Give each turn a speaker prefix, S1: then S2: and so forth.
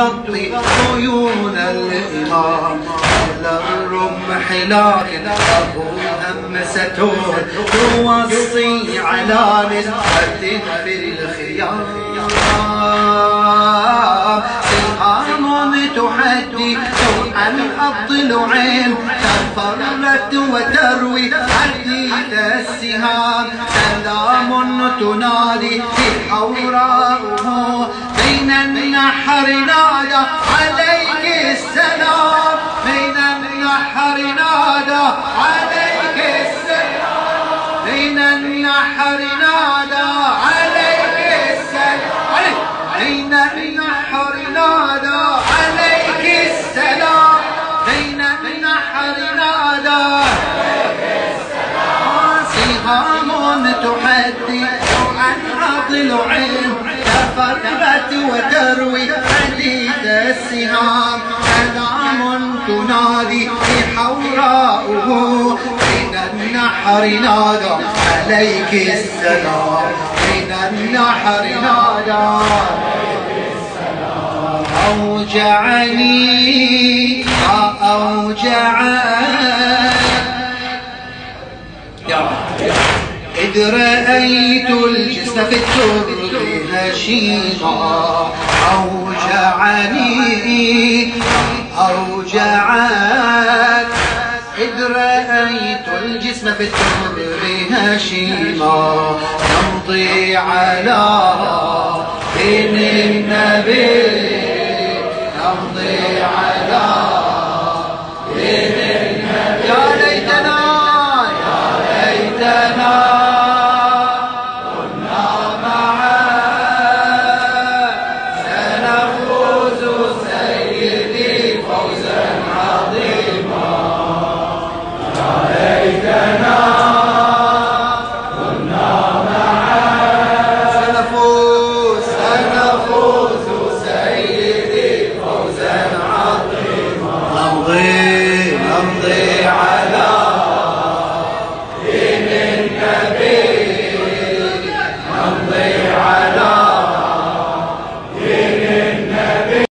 S1: تغطي عيون الإمام على الرمح لكن أبو همسة توصي على نسبة في الخيام. سهام تحدي عن الضلوعين تفرت وتروي حديث السهام. سلام تنادي في حوراءه بين النحر نادى عليك السلام. بين النحر نادى عليك السلام. بين النحر نادى عليك السلام. بين النحر نادى عليك السلام. بين النحر نادى سهام تحدي ضلوعين تفرت وتروي حديث السهام. سلام تنادي في حوراءه بين النحر نادى عليك السلام. بين النحر نادى أوجعني أوجعني. إذ رأيت الجسم في الترب هشيما أوجعني أوجعت إذ رأيت الجسم في الترب هشيما يمضي على دين النبي يمضي على